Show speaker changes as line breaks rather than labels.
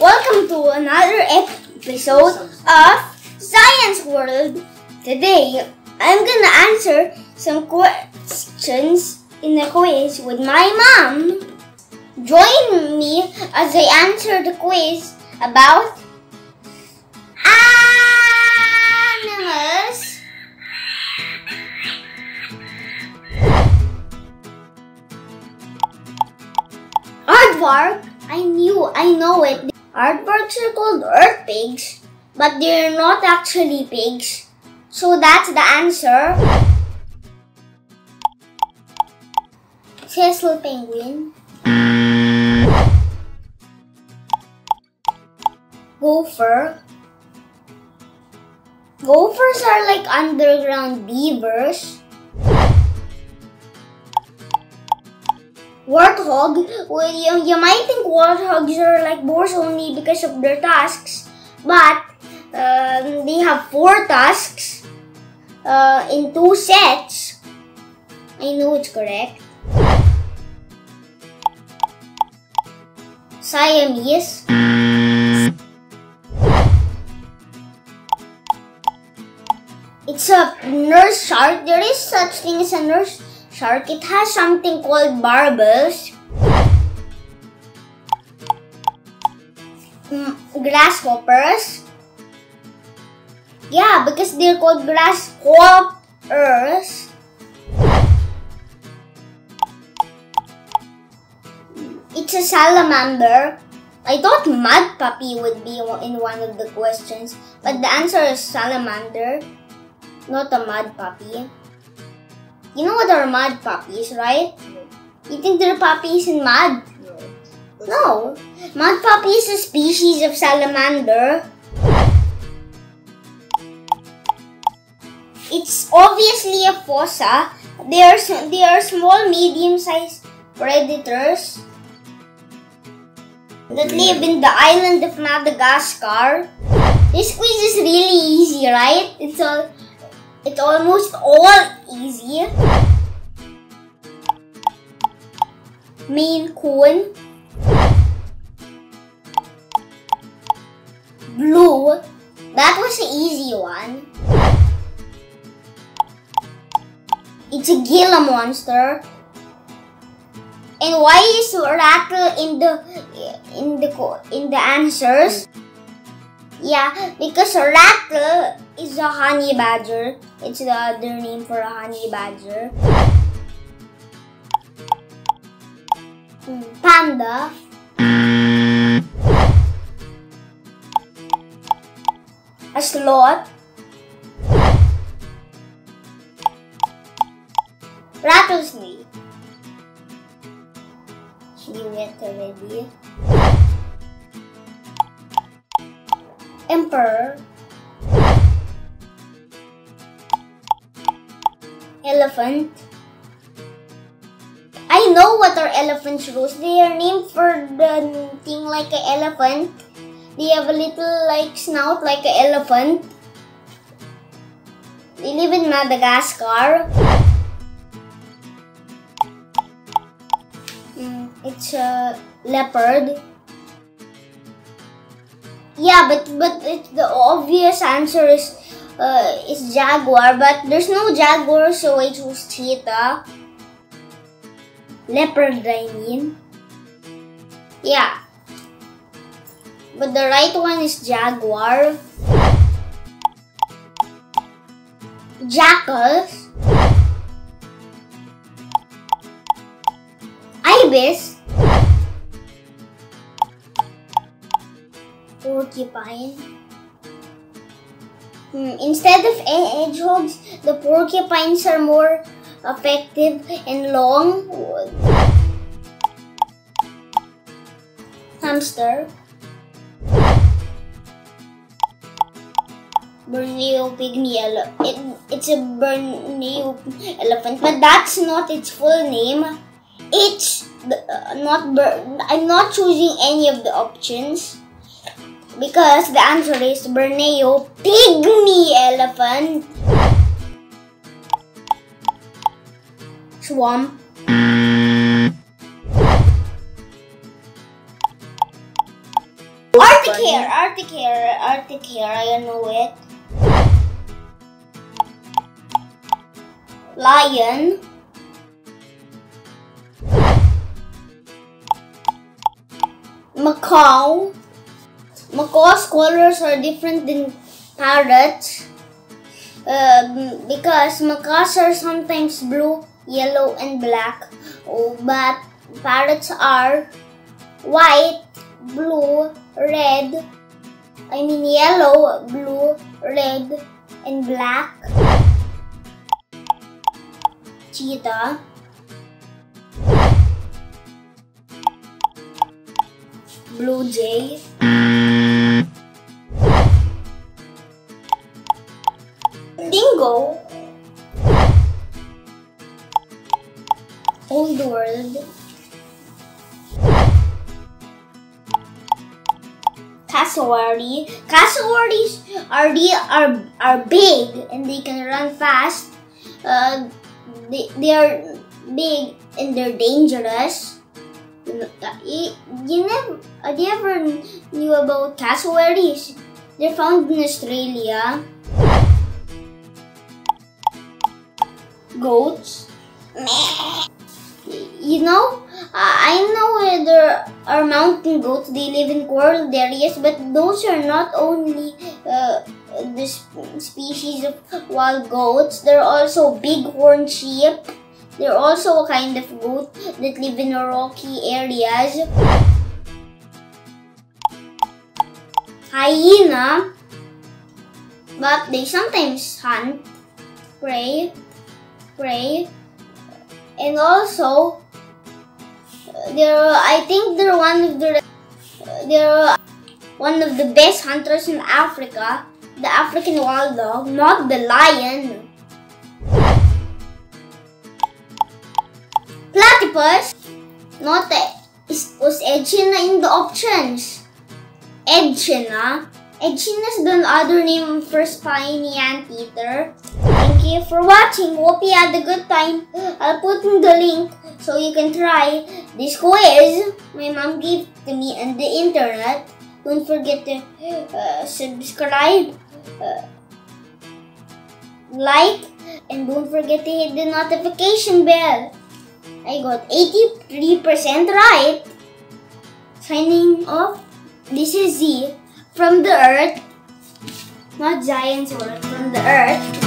Welcome to another episode of Zayan's World. Today, I'm gonna answer some questions in a quiz with my mom. Join me as I answer the quiz about animals. Aardvark, I knew, I know it. Aardvarks are called earth pigs, but they're not actually pigs. So that's the answer. Cecil penguin. Gopher. Gophers are like underground beavers. Warthog, well, you, you might think warthogs are like boars only because of their tusks, but um, they have four tusks uh, in two sets. I know it's correct. Siamese. It's a nurse shark. There is such thing as a nurse shark. It has something called barbels. Mm, grasshoppers. Yeah, because they're called grasshoppers. It's a salamander. I thought mud puppy would be in one of the questions, but the answer is salamander, not a mud puppy. You know what are mud puppies, right? You think they're puppies in mud? No. Mud puppy is a species of salamander. It's obviously a fossa. They are, they are small, medium-sized predators that hmm. live in the island of Madagascar. This quiz is really easy, right? It's all it's almost all easy. Maine Coon. Blue. That was an easy one. It's a Gila monster. And why is ratel in the in the in the answers? Yeah, because ratel is a honey badger. It's the other name for a honey badger. Panda. A sloth. Rattlesnake. You get already. Emperor. Elephant. I know what are elephant shrews. They are named for the thing like an elephant. They have a little like snout like an elephant. They live in Madagascar. Mm, it's a leopard. Yeah, but but it, the obvious answer is uh, is jaguar, but there's no jaguar, so I choose cheetah. Leopard, I mean. Yeah. But the right one is jaguar. Jackals. Ibis. Porcupine. Hmm, instead of hedgehogs, the porcupines are more effective and long. Hamster. Borneo pygmy elephant. It, it's a Borneo elephant, but that's not its full name. It's uh, not. I'm not choosing any of the options because the answer is Borneo pygmy elephant. Swamp. Arctic hare, Arctic hare, Arctic hare, I know it. Lion. Macaw. Macaw's colors are different than parrots um, because macaws are sometimes blue, yellow, and black, oh, but parrots are white, blue, red, I mean yellow, blue, red, and black. Cheetah. Blue jay. Cassowary. Cassowaries are the, are are big and they can run fast. Uh, they, they are big and they're dangerous. You, you never, you ever knew about cassowaries? They're found in Australia. Goats. You know, I know there are mountain goats. They live in coral areas, but those are not only uh, the species of wild goats. There are also bighorn sheep. They're also a kind of goat that live in rocky areas. Hyena, but they sometimes hunt, prey, prey, and also they're I think they're one of the they're one of the best hunters in Africa. The African wild dog, not the lion. Platypus, not is, was Echidna in the options. Echidna. Echidna is the other name for spiny anteater. Thank you for watching. Hope you had a good time. I'll put in the link so you can try this quiz my mom gave to me on the internet. Don't forget to uh, subscribe, uh, like, and don't forget to hit the notification bell. I got 83% right. Signing off, this is Z from the Earth, not Zayan's World, from the Earth.